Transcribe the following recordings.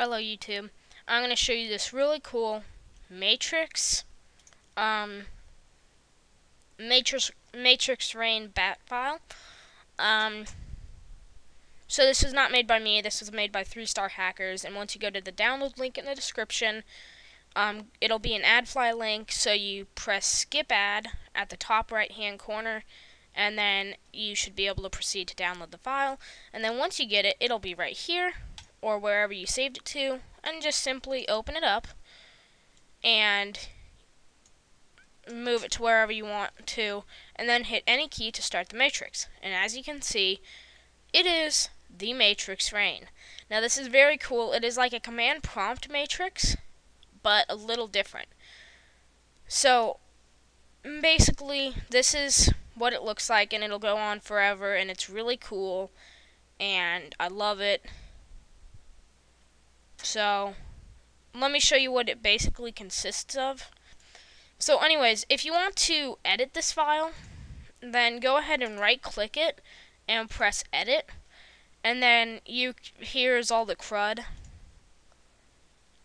Hello YouTube. I'm going to show you this really cool matrix um, matrix matrix rain bat file. Um, so this was not made by me. This was made by Three Star Hackers. And once you go to the download link in the description, um, it'll be an AdFly link. So you press skip ad at the top right hand corner, and then you should be able to proceed to download the file. And then once you get it, it'll be right here or wherever you saved it to and just simply open it up and move it to wherever you want to and then hit any key to start the matrix. And as you can see it is the matrix rain now this is very cool. It is like a command prompt matrix but a little different. So basically this is what it looks like and it'll go on forever and it's really cool and I love it so, let me show you what it basically consists of. So anyways, if you want to edit this file, then go ahead and right click it and press edit. And then you here's all the crud.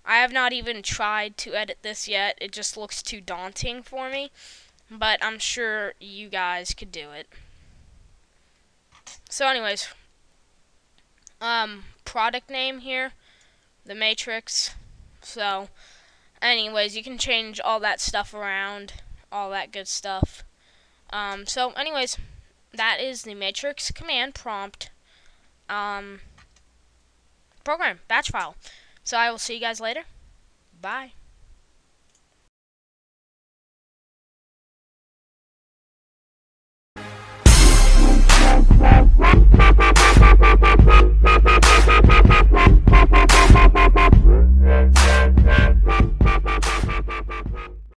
I have not even tried to edit this yet. It just looks too daunting for me. But I'm sure you guys could do it. So anyways, um, product name here the matrix. So, anyways, you can change all that stuff around, all that good stuff. Um, so, anyways, that is the matrix command prompt um, program, batch file. So, I will see you guys later. Bye.